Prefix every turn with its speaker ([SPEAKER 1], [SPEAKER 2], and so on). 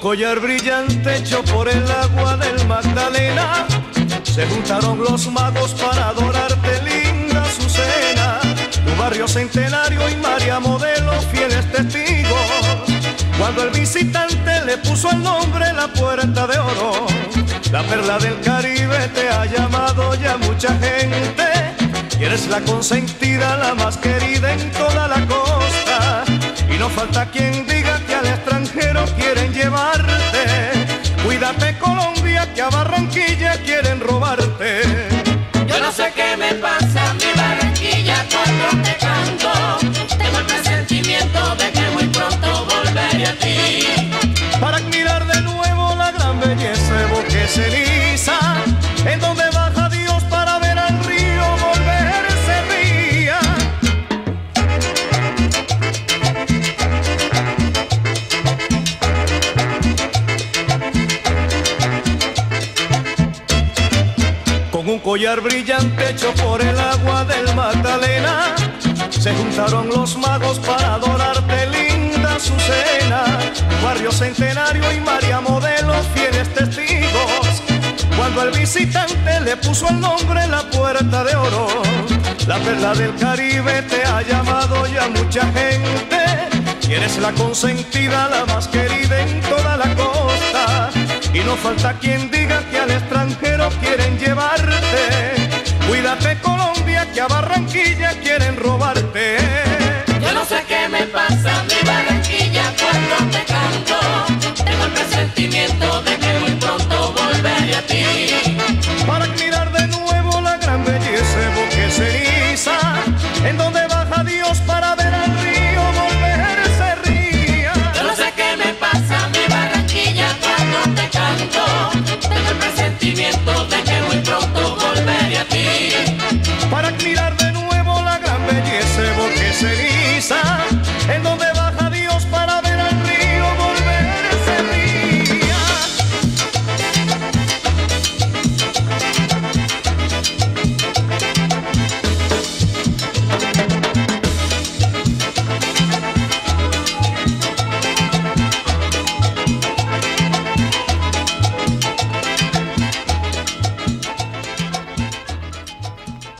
[SPEAKER 1] collar brillante hecho por el agua del Magdalena. Se juntaron los magos para adorarte, linda Azucena. Tu barrio centenario y María Modelo, fieles testigos. Cuando el visitante le puso el nombre la puerta de oro, la perla del Caribe te ha llamado ya mucha gente. Y eres la consentida, la más querida falta quien diga que al extranjero quieren llevarte. Cuídate Colombia, que a Barranquilla quieren robarte.
[SPEAKER 2] Yo no sé qué me pasa, mi Barranquilla, cuando te canto. Tengo el presentimiento de que muy pronto volveré a ti.
[SPEAKER 1] Para admirar de nuevo la gran belleza de Boque Ceniza, en donde un collar brillante hecho por el agua del Magdalena, se juntaron los magos para adorarte, linda Azucena. Barrio Centenario y María Modelo, fieles testigos. Cuando el visitante le puso el nombre la puerta de oro, la perla del Caribe te ha llamado ya mucha gente. Y eres la consentida, la más querida en toda la costa. Y no falta quien diga que al extranjero